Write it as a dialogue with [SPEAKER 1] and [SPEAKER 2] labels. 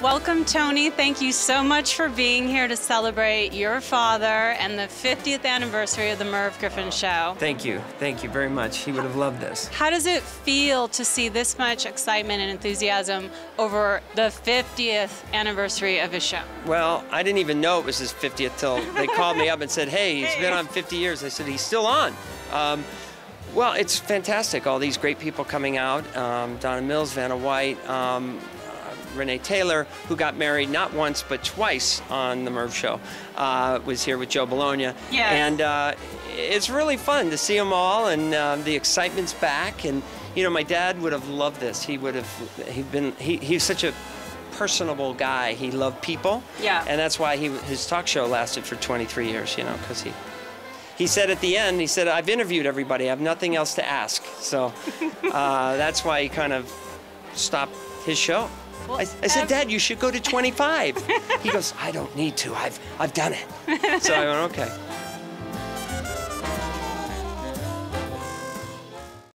[SPEAKER 1] welcome, Tony. Thank you so much for being here to celebrate your father and the 50th anniversary of the Merv Griffin Show.
[SPEAKER 2] Thank you. Thank you very much. He would have loved this.
[SPEAKER 1] How does it feel to see this much excitement and enthusiasm over the 50th anniversary of his show?
[SPEAKER 2] Well, I didn't even know it was his 50th till they called me up and said, hey, he's been on 50 years. I said, he's still on. Um, well, it's fantastic. All these great people coming out um, Donna Mills, Vanna White, um, Renee Taylor, who got married not once but twice on the Merv Show, uh, was here with Joe Bologna.
[SPEAKER 1] Yes.
[SPEAKER 2] And uh, it's really fun to see them all, and um, the excitement's back. And you know, my dad would have loved this. He would have. He'd been. He, he's such a personable guy. He loved people.
[SPEAKER 1] Yeah.
[SPEAKER 2] And that's why he his talk show lasted for 23 years. You know, because he he said at the end, he said, I've interviewed everybody. I have nothing else to ask. So uh, that's why he kind of stopped his show.
[SPEAKER 1] Well,
[SPEAKER 2] I, I said, Dad, you should go to 25. he goes, I don't need to. I've, I've done it. So I went, okay.